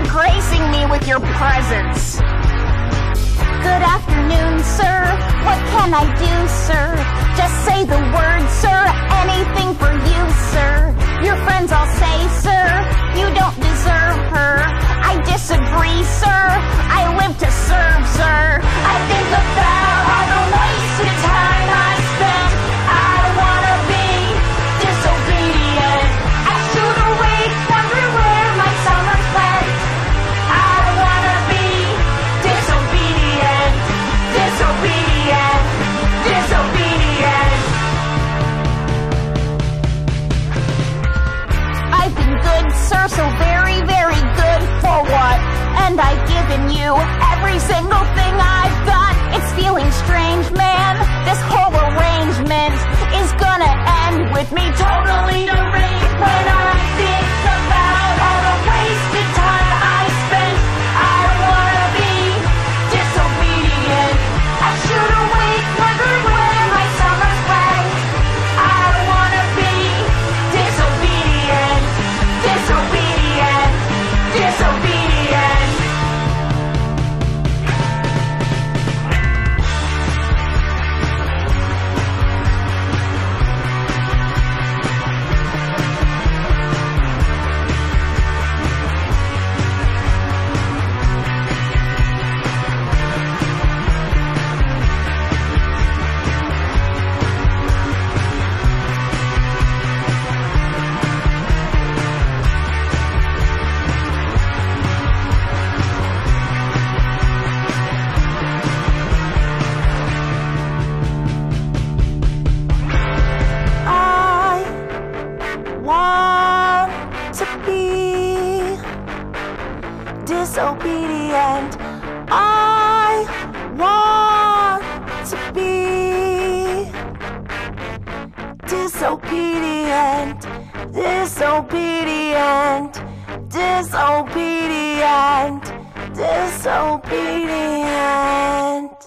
for gracing me with your presence. Good afternoon, sir. What can I do, sir? Just say the word, sir. Anything for you, sir. Your friends all say, sir, you don't deserve her. I disagree, sir. I dicen. Disobedient. I want to be disobedient, disobedient, disobedient, disobedient.